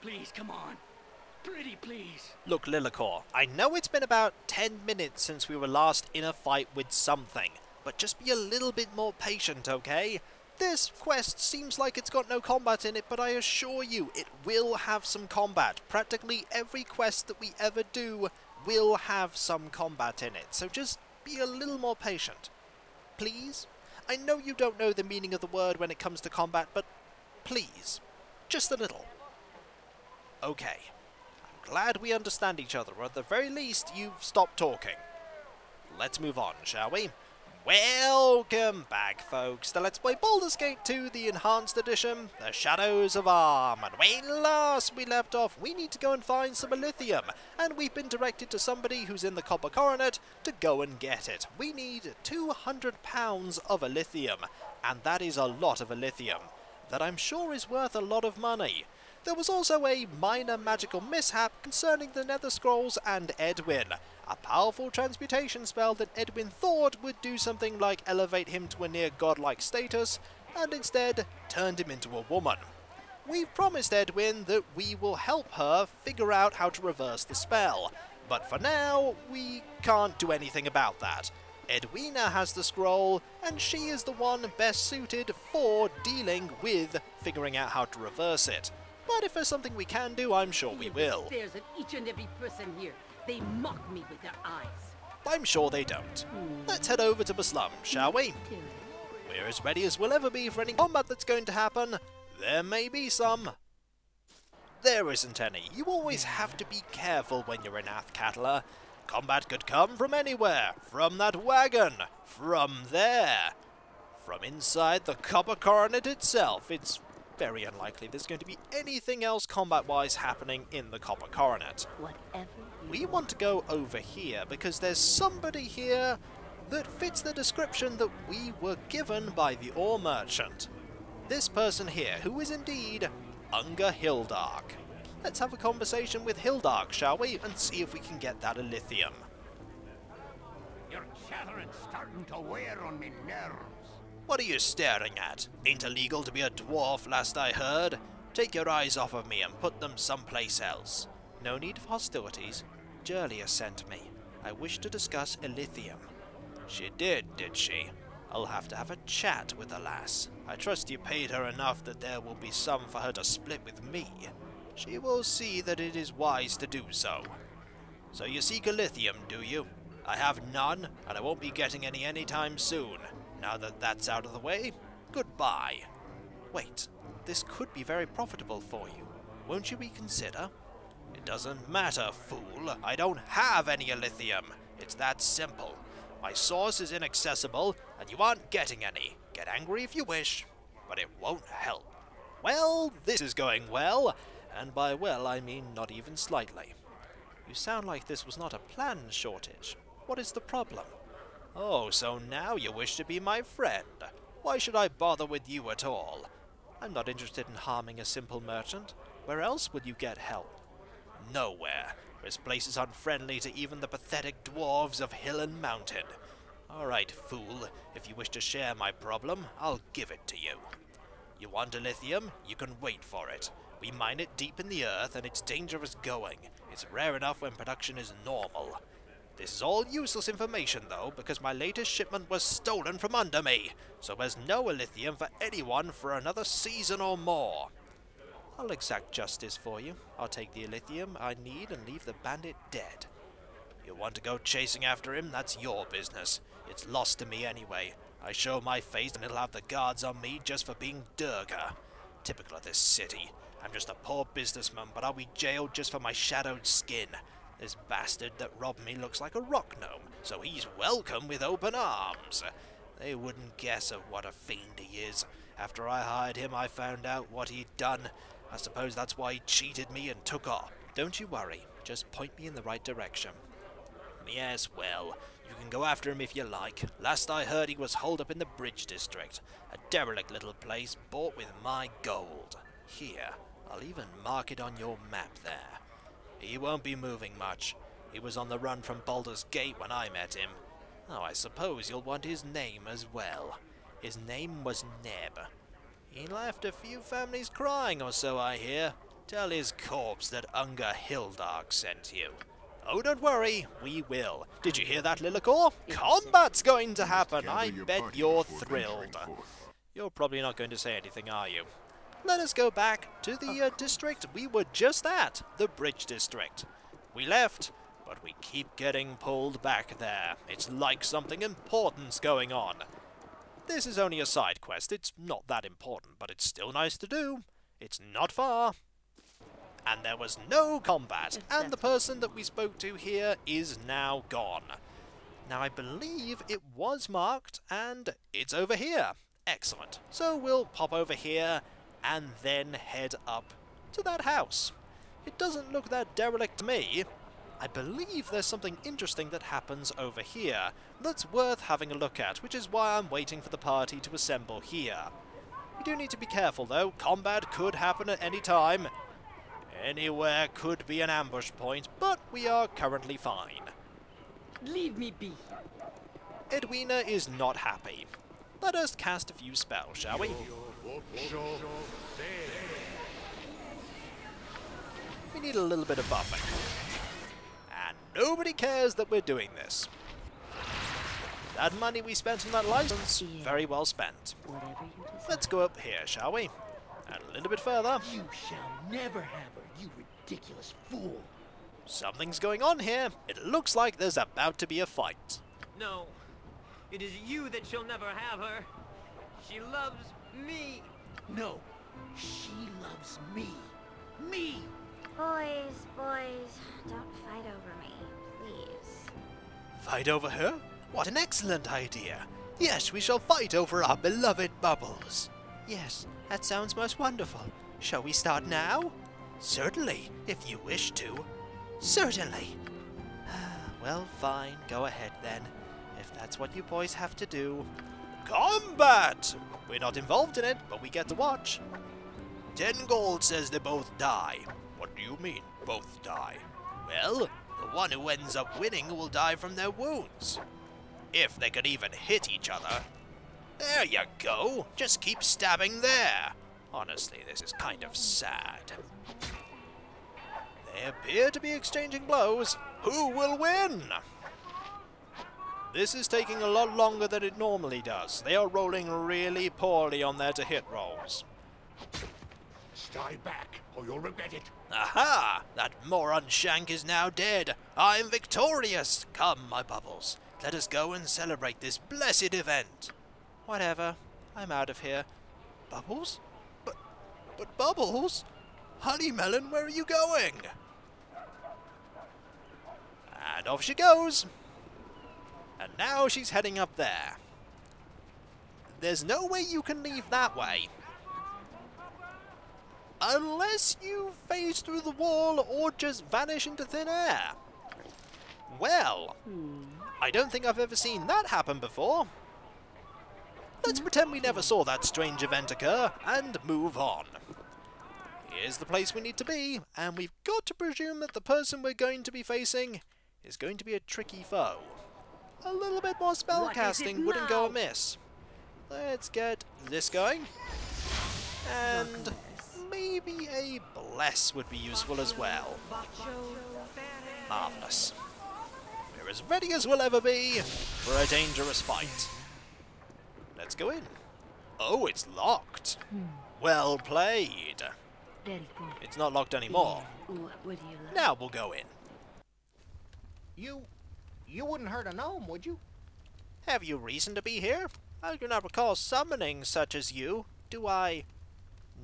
Please, come on. Pretty please. Look, Lilarcor, I know it's been about 10 minutes since we were last in a fight with something, but just be a little bit more patient, okay? This quest seems like it's got no combat in it, but I assure you, it will have some combat. Practically every quest that we ever do will have some combat in it, so just be a little more patient. Please? I know you don't know the meaning of the word when it comes to combat, but please, just a little. Okay. I'm glad we understand each other, or at the very least, you've stopped talking. Let's move on, shall we? Welcome back, folks, to Let's Play Baldur's Gate 2, the Enhanced Edition, The Shadows of Amn. And when last we left off, we need to go and find some Illithium, and we've been directed to somebody who's in the Copper Coronet to go and get it. We need 200 pounds of Illithium, and that is a lot of Illithium, that I'm sure is worth a lot of money. There was also a minor magical mishap concerning the Nether Scrolls and Edwin, a powerful transmutation spell that Edwin thought would do something like elevate him to a near godlike status, and instead turned him into a woman. We've promised Edwin that we will help her figure out how to reverse the spell, but for now, we can't do anything about that. Edwina has the scroll, and she is the one best suited for dealing with figuring out how to reverse it. But if there's something we can do, I'm sure we will. Stares at each and every person here. They mock me with their eyes. I'm sure they don't. Hmm. Let's head over to the slum, shall we? We're as ready as we'll ever be for any combat that's going to happen. There may be some. There isn't any. You always have to be careful when you're in Athkatla. Combat could come from anywhere. From that wagon. From there. From inside the Copper Coronet itself. It's very unlikely there's going to be anything else combat-wise happening in the Copper Coronet. Whatever We want to go over here because there's somebody here that fits the description that we were given by the ore merchant. This person here, who is indeed Unger Hiltdark. Let's have a conversation with Hiltdark, shall we, and see if we can get that Illithium. Your chattering's starting to wear on me nerves. What are you staring at? Ain't illegal to be a dwarf, last I heard. Take your eyes off of me and put them someplace else. No need of hostilities. Jerlia sent me. I wish to discuss Illithium. She did, did she? I'll have to have a chat with the lass. I trust you paid her enough that there will be some for her to split with me. She will see that it is wise to do so. So you seek Illithium, do you? I have none, and I won't be getting any anytime soon. Now that that's out of the way, goodbye. Wait, this could be very profitable for you. Won't you reconsider? It doesn't matter, fool. I don't have any Illithium. It's that simple. My source is inaccessible, and you aren't getting any. Get angry if you wish, but it won't help. Well, this is going well, and by well I mean not even slightly. You sound like this was not a planned shortage. What is the problem? Oh, so now you wish to be my friend. Why should I bother with you at all? I'm not interested in harming a simple merchant. Where else would you get help? Nowhere. This place is unfriendly to even the pathetic dwarves of hill and mountain. All right, fool. If you wish to share my problem, I'll give it to you. You want Illithium? You can wait for it. We mine it deep in the earth, and it's dangerous going. It's rare enough when production is normal. This is all useless information, though, because my latest shipment was stolen from under me, so there's no Illithium for anyone for another season or more. I'll exact justice for you. I'll take the Illithium I need and leave the bandit dead. You want to go chasing after him? That's your business. It's lost to me anyway. I show my face and it'll have the guards on me just for being duergar. Typical of this city. I'm just a poor businessman, but I'll be jailed just for my shadowed skin. This bastard that robbed me looks like a rock gnome, so he's welcome with open arms. They wouldn't guess of what a fiend he is. After I hired him, I found out what he'd done. I suppose that's why he cheated me and took off. Don't you worry, just point me in the right direction. Yes, well, you can go after him if you like. Last I heard, he was holed up in the Bridge District, a derelict little place bought with my gold. Here, I'll even mark it on your map there. He won't be moving much. He was on the run from Baldur's Gate when I met him. Oh, I suppose you'll want his name as well. His name was Neb. He left a few families crying or so, I hear. Tell his corpse that Unger Hiltdark sent you. Oh, don't worry, we will. Did you hear that, Lilarcor? Combat's going to happen. I bet you're thrilled. You're probably not going to say anything, are you? Let us go back to the uh, district we were just at, the Bridge District. We left, but we keep getting pulled back there. It's like something important's going on. This is only a side quest. It's not that important, but it's still nice to do. It's not far. And there was no combat, and the person that we spoke to here is now gone. Now, I believe it was marked, and it's over here. Excellent. So we'll pop over here, and then head up to that house. It doesn't look that derelict to me. I believe there's something interesting that happens over here that's worth having a look at, which is why I'm waiting for the party to assemble here. We do need to be careful though, combat could happen at any time. Anywhere could be an ambush point, but we are currently fine. Leave me be. Edwina is not happy. Let us cast a few spells, shall we? We need a little bit of buffing. And nobody cares that we're doing this. That money we spent on that license, very well spent. Whatever you decide. Let's go up here, shall we? And a little bit further. You shall never have her, you ridiculous fool. Something's going on here. It looks like there's about to be a fight. No, it is you that shall never have her. She loves me. No, she loves me. Me! Boys, boys, don't fight over me, please. Fight over her? What an excellent idea! Yes, we shall fight over our beloved Bubbles. Yes, that sounds most wonderful. Shall we start now? Certainly, if you wish to. Certainly. well, fine, go ahead then, if that's what you boys have to do. Combat! We're not involved in it, but we get to watch. Ten gold says they both die. What do you mean, both die? Well, the one who ends up winning will die from their wounds. If they can even hit each other. There you go. Just keep stabbing there. Honestly, this is kind of sad. They appear to be exchanging blows. Who will win? This is taking a lot longer than it normally does. They are rolling really poorly on their to hit rolls. Stay back, or you'll regret it. Aha! That moron Shank is now dead. I'm victorious. Come, my bubbles. Let us go and celebrate this blessed event. Whatever. I'm out of here. Bubbles? But, but Bubbles? Honey Melon, where are you going? And off she goes. And now she's heading up there. There's no way you can leave that way. Unless you phase through the wall or just vanish into thin air. Well, hmm. I don't think I've ever seen that happen before. Let's pretend we never saw that strange event occur and move on. Here's the place we need to be, and we've got to presume that the person we're going to be facing is going to be a tricky foe. A little bit more spell What is it casting wouldn't go amiss. Let's get this going. And maybe a bless would be useful as well. Marvellous. We're as ready as we'll ever be for a dangerous fight. Let's go in. Oh, it's locked. Hmm. Well played. It's not locked anymore. What would you like? Now we'll go in. You. You wouldn't hurt a gnome, would you? Have you reason to be here? I do not recall summoning such as you. Do I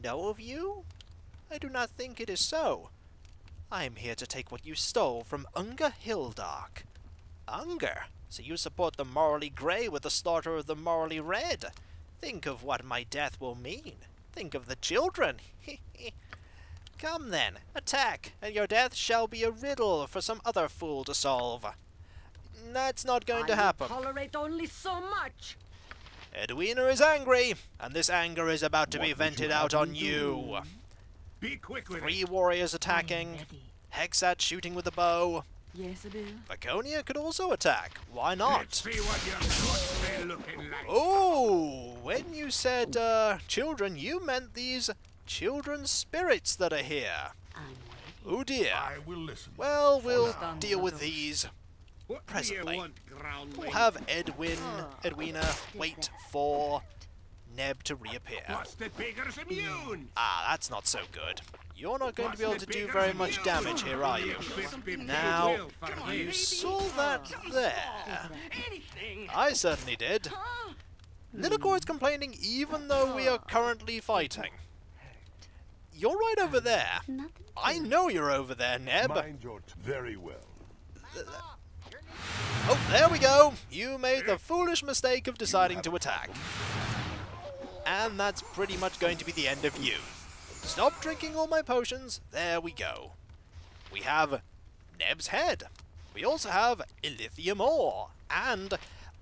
know of you? I do not think it is so. I am here to take what you stole from Unger Hiltdark. Unger? So you support the morally grey with the slaughter of the morally red? Think of what my death will mean. Think of the children. Come then, attack, and your death shall be a riddle for some other fool to solve. That's not going I to will happen. tolerate only so much. Edwina is angry, and this anger is about to What be vented out on you. Be quick with Three it. warriors attacking, ready. Hexxat shooting with a bow. Yes, I do. Viconia could also attack. Why Let's not? see what your guts are looking like. Oh, when you said uh, children, you meant these children's spirits that are here. I'm Oh dear. I will listen. Well, we'll now. deal with these. What Presently. want, We'll have Edwin, Edwina, wait for Neb to reappear. What's the beggar's immune? Ah, that's not so good. You're not going to be able to do very much damage here, are you? Now, you saw that there. I certainly did. Lilarcor's complaining even though we are currently fighting. You're right over there. Nothing. I know you're over there, Neb. Mind your very well. Oh, there we go. You made the foolish mistake of deciding to attack. And that's pretty much going to be the end of you. Stop drinking all my potions. There we go. We have Neb's head. We also have Illithium ore and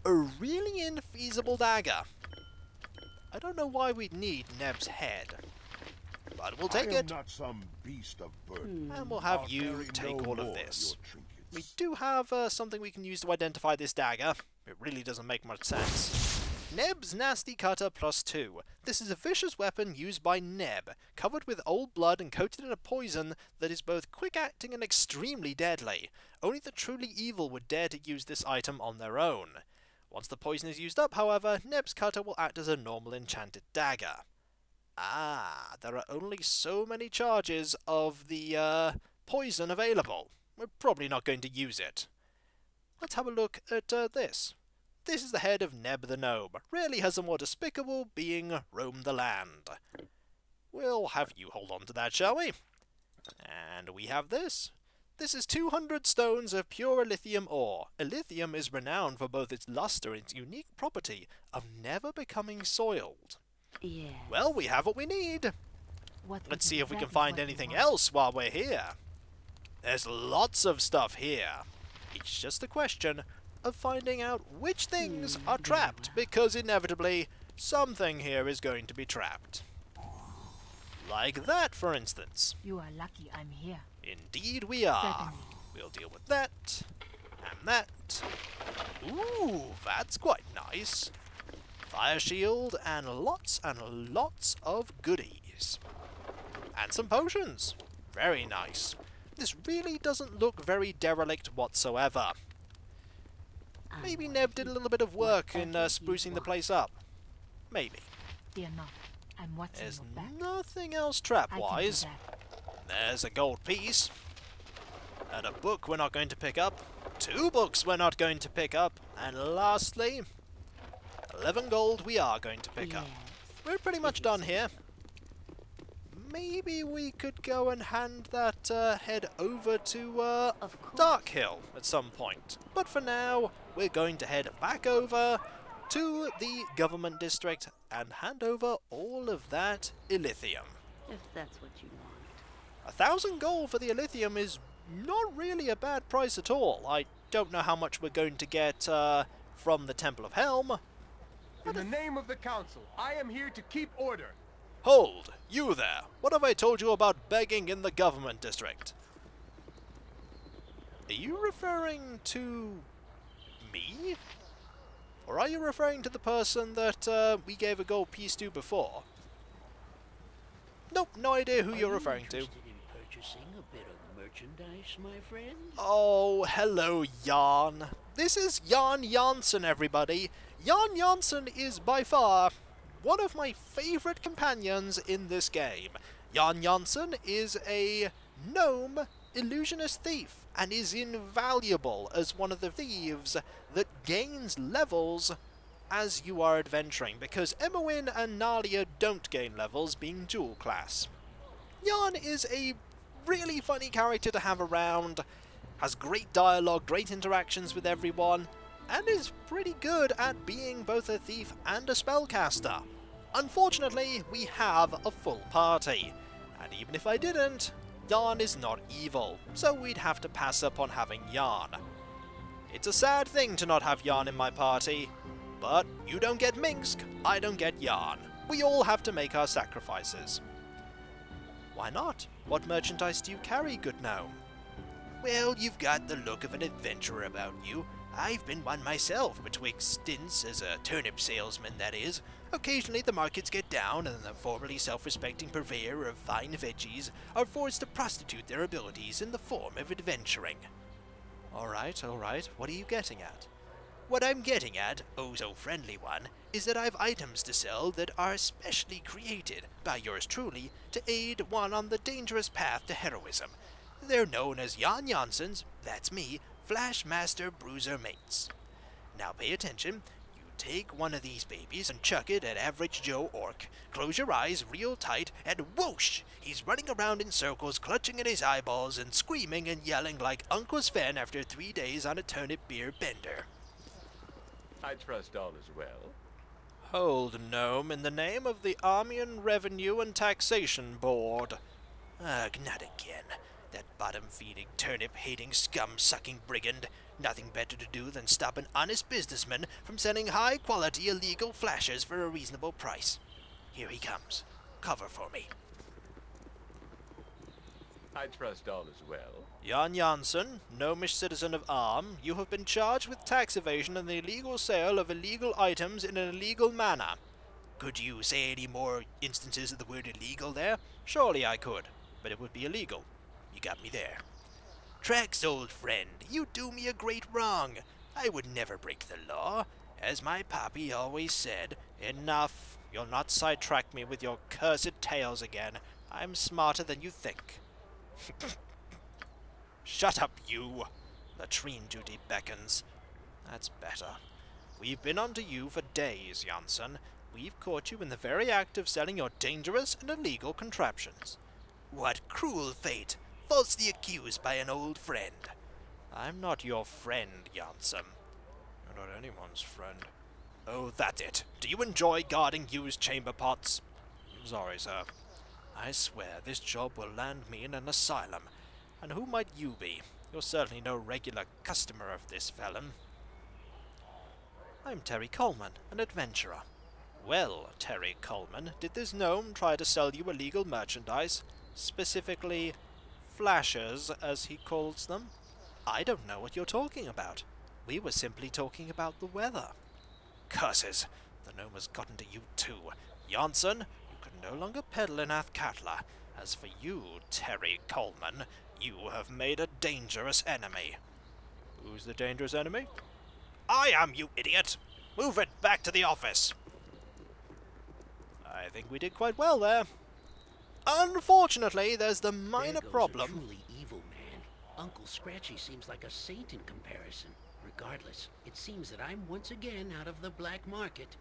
a really infeasible dagger. I don't know why we'd need Neb's head, but we'll take it, not some beast of burden. and we'll have I'll you take no all of this. We do have uh, something we can use to identify this dagger. It really doesn't make much sense. Neb's Nasty Cutter plus 2. This is a vicious weapon used by Neb, covered with old blood and coated in a poison that is both quick acting and extremely deadly. Only the truly evil would dare to use this item on their own. Once the poison is used up, however, Neb's Cutter will act as a normal enchanted dagger. Ah, there are only so many charges of the uh, poison available. We're probably not going to use it. Let's have a look at uh, this. This is the head of Neb the Gnome. Rarely has a more despicable being roamed the land. We'll have you hold on to that, shall we? And we have this. This is 200 stones of pure Illithium ore. Illithium is renowned for both its luster and its unique property of never becoming soiled. Yes. Well, we have what we need. What Let's see if we can find anything else while we're here. There's lots of stuff here. It's just a question of finding out which things are trapped, because inevitably, something here is going to be trapped. Like that, for instance. You are lucky I'm here. Indeed we are. Certainly. We'll deal with that, and that. Ooh, that's quite nice. Fire shield, and lots and lots of goodies. And some potions. Very nice. This really doesn't look very derelict whatsoever. Maybe Neb did a little bit of work in uh, sprucing the place up. Maybe. Fear not. I'm watching There's nothing else I can do trap-wise. There's a gold piece. And a book we're not going to pick up. Two books we're not going to pick up. And lastly, 11 gold we are going to pick up. We're pretty much done here. Maybe we could go and hand that uh, head over to uh, Dark Hill at some point. But for now, we're going to head back over to the government district and hand over all of that Illithium. If that's what you want. A thousand gold for the Illithium is not really a bad price at all. I don't know how much we're going to get uh, from the Temple of Helm. In the name of the council, I am here to keep order. Hold! You there! What have I told you about begging in the government district? Are you referring to me? Or are you referring to the person that uh, we gave a gold piece to before? Nope, no idea who Are you're you referring to. in purchasing a bit of merchandise, my friend? Oh, hello, Jan. This is Jan Jansen, everybody. Jan Jansen is by far one of my favorite companions in this game. Jan Jansen is a gnome illusionist thief and is invaluable as one of the thieves that gains levels as you are adventuring because Imoen and Nalia don't gain levels being dual class. Jan is a really funny character to have around, has great dialogue, great interactions with everyone, and is pretty good at being both a thief and a spellcaster. Unfortunately, we have a full party, and even if I didn't, Jan is not evil, so we'd have to pass up on having Jan. It's a sad thing to not have Jan in my party, but you don't get Minsc, I don't get Jan. We all have to make our sacrifices. Why not? What merchandise do you carry, good gnome? Well, you've got the look of an adventurer about you. I've been one myself betwixt stints as a turnip salesman, that is, Occasionally the markets get down, and the formerly self-respecting purveyor of fine veggies are forced to prostitute their abilities in the form of adventuring. Alright, alright, what are you getting at? What I'm getting at, oh so friendly one, is that I've items to sell that are specially created by yours truly to aid one on the dangerous path to heroism. They're known as Jan Jansen's, that's me, Flashmaster Bruiser Mates. Now pay attention. You take one of these babies and chuck it at average Joe Orc. Close your eyes real tight, and whoosh! He's running around in circles, clutching at his eyeballs and screaming and yelling like Uncle Sven after three days on a turnip beer bender. I trust all is well. Hold, gnome, in the name of the Amnian Revenue and Taxation Board. Ugh, not again. That bottom-feeding, turnip-hating, scum-sucking brigand. Nothing better to do than stop an honest businessman from selling high-quality illegal flashes for a reasonable price. Here he comes. Cover for me. I trust all is well. Jan Jansen, gnomish citizen of Amn, you have been charged with tax evasion and the illegal sale of illegal items in an illegal manner. Could you say any more instances of the word illegal there? Surely I could, but it would be illegal. You got me there. Trax, old friend, you do me a great wrong. I would never break the law. As my pappy always said, enough. You'll not sidetrack me with your cursed tales again. I'm smarter than you think. Shut up, you! Latrine duty beckons. That's better. We've been onto you for days, Jansen. We've caught you in the very act of selling your dangerous and illegal contraptions. What cruel fate! Falsely accused by an old friend. I'm not your friend, Jansen. You're not anyone's friend. Oh, that's it. Do you enjoy guarding used chamber pots? Sorry, sir. I swear this job will land me in an asylum. And who might you be? You're certainly no regular customer of this felon. I'm Terri Coleman, an adventurer. Well, Terri Coleman, did this gnome try to sell you illegal merchandise? Specifically, flashes, as he calls them? I don't know what you're talking about. We were simply talking about the weather. Curses! The gnome has gotten to you too. Jansen, you can no longer peddle in Athkatla. As for you, Terri Coleman, you have made a dangerous enemy. Who's the dangerous enemy? I am, you idiot! Move it back to the office! I think we did quite well there. Unfortunately, there's the minor problem. Truly evil man. Uncle Scratchy seems like a saint in comparison. Regardless, it seems that I'm once again out of the black market.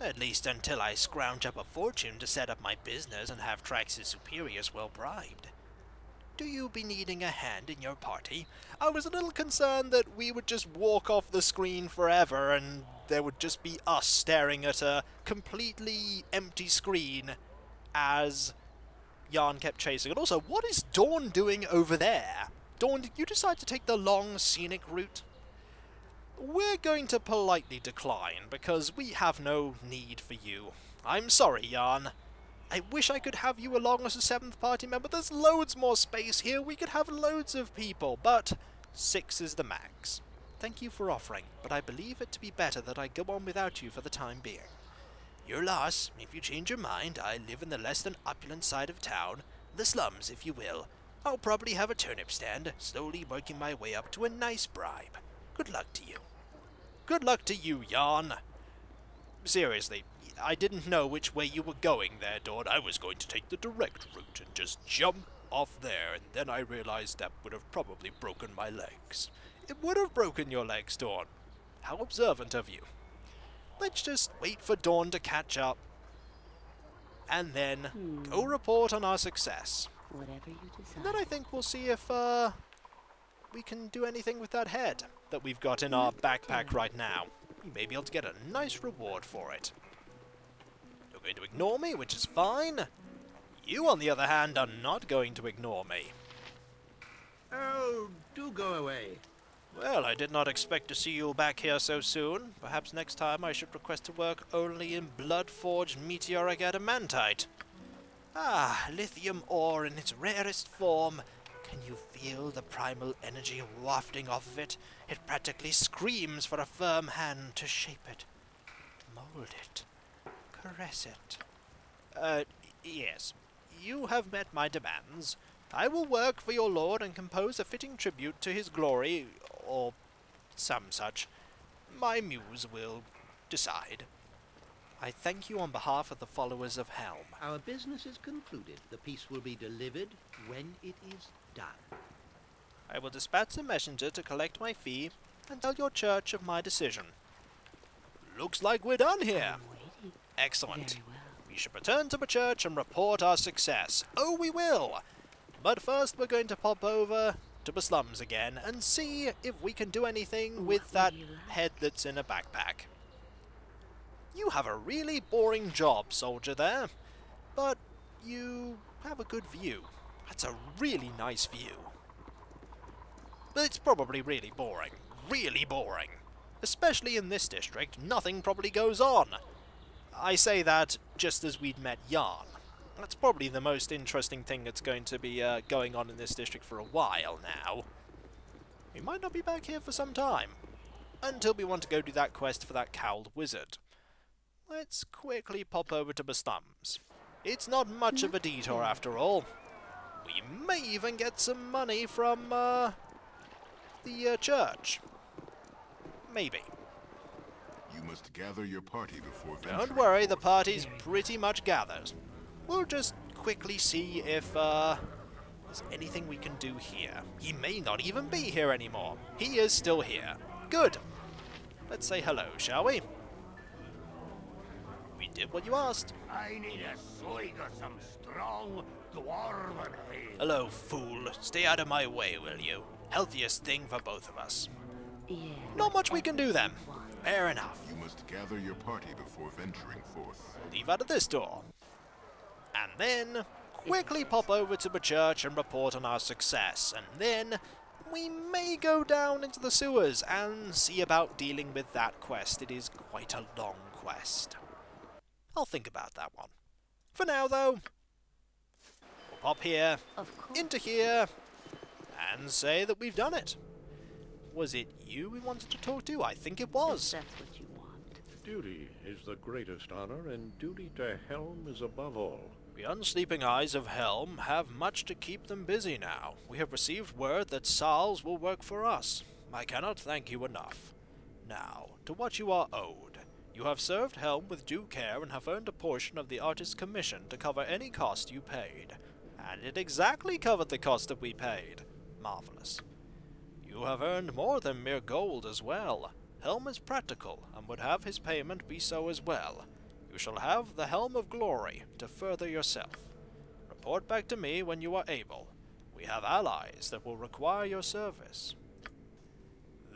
At least until I scrounge up a fortune to set up my business and have Trax's superiors well bribed. Do you be needing a hand in your party? I was a little concerned that we would just walk off the screen forever and there would just be us staring at a completely empty screen as Jan kept chasing. And also, what is Dorn doing over there? Dorn, did you decide to take the long scenic route? We're going to politely decline, because we have no need for you. I'm sorry, Jan. I wish I could have you along as a seventh party member. There's loads more space here. We could have loads of people, but six is the max. Thank you for offering, but I believe it to be better that I go on without you for the time being. Your loss. If you change your mind, I live in the less than opulent side of town. The slums, if you will. I'll probably have a turnip stand, slowly working my way up to a nice bribe. Good luck to you. Good luck to you, Jan. Seriously, I didn't know which way you were going there, Dorn. I was going to take the direct route and just jump off there, and then I realized that would have probably broken my legs. It would have broken your legs, Dorn. How observant of you. Let's just wait for Dorn to catch up, and then go report on our success. Whatever you decide. And then I think we'll see if uh, we can do anything with that head that we've got in our backpack right now. We may be able to get a nice reward for it. You're going to ignore me, which is fine. You, on the other hand, are not going to ignore me. Oh, do go away. Well, I did not expect to see you back here so soon. Perhaps next time I should request to work only in blood-forged meteoric adamantite. Ah, Illithium ore in its rarest form. Can you feel the primal energy wafting off of it? It practically screams for a firm hand to shape it, mold it, Crescent. Uh, yes. You have met my demands. I will work for your lord and compose a fitting tribute to his glory, or some such. My muse will decide. I thank you on behalf of the followers of Helm. Our business is concluded. The piece will be delivered when it is done. I will dispatch a messenger to collect my fee and tell your church of my decision. Looks like we're done here. Excellent. We should return to the church and report our success. Oh, we will! But first we're going to pop over to the slums again and see if we can do anything with that head that's in a backpack. You have a really boring job, soldier, there. But you have a good view. That's a really nice view. But it's probably really boring. Really boring. Especially in this district, nothing probably goes on. I say that just as we'd met Jan. That's probably the most interesting thing that's going to be uh, going on in this district for a while now. We might not be back here for some time. Until we want to go do that quest for that cowled wizard. Let's quickly pop over to the slums. It's not much of a detour after all. We may even get some money from, uh, the uh, church. Maybe. You must gather your party before Don't worry, the forth. party's pretty much gathered. We'll just quickly see if, uh, there's anything we can do here. He may not even be here anymore. He is still here. Good. Let's say hello, shall we? We did what you asked. I need a swig of some strong dwarven ale. Hello, fool. Stay out of my way, will you? Healthiest thing for both of us. Not much we can do then. Fair enough. You must gather your party before venturing forth. leave out of this door. And then quickly pop over to the church and report on our success. And then we may go down into the sewers and see about dealing with that quest. It is quite a long quest. I'll think about that one. For now, though, we'll pop here, into here, and say that we've done it. Was it you we wanted to talk to? I think it was. If that's what you want. Duty is the greatest honor, and duty to Helm is above all. The unsleeping eyes of Helm have much to keep them busy now. We have received word that Sarles will work for us. I cannot thank you enough. Now, to what you are owed. You have served Helm with due care and have earned a portion of the artist's commission to cover any cost you paid. And it exactly covered the cost that we paid. Marvelous. You have earned more than mere gold as well. Helm is practical, and would have his payment be so as well. You shall have the Helm of Glory to further yourself. Report back to me when you are able. We have allies that will require your service.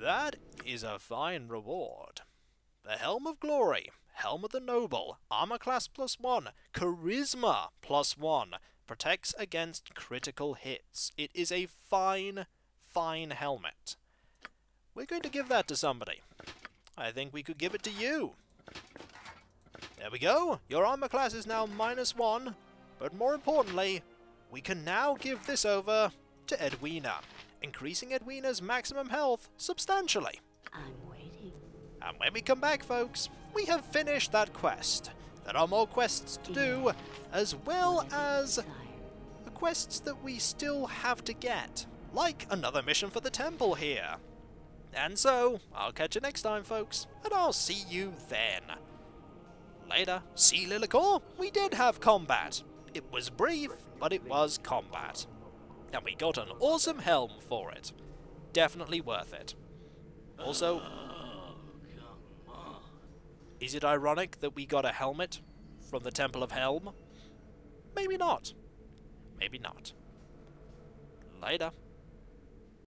That is a fine reward. The Helm of Glory, Helm of the Noble, Armor Class plus one, Charisma plus one, protects against critical hits. It is a fine, fine helmet. We're going to give that to somebody. I think we could give it to you. There we go. Your armor class is now minus one. But more importantly, we can now give this over to Edwina, increasing Edwina's maximum health substantially. I'm waiting. And when we come back, folks, we have finished that quest. There are more quests to do, as well as the quests that we still have to get, like another mission for the temple here. And so, I'll catch you next time, folks, and I'll see you then. Later, see Lilarcor? We did have combat. It was brief, but it was combat. And we got an awesome helm for it. Definitely worth it. Also, is it ironic that we got a helmet from the Temple of Helm? Maybe not. Maybe not. Later.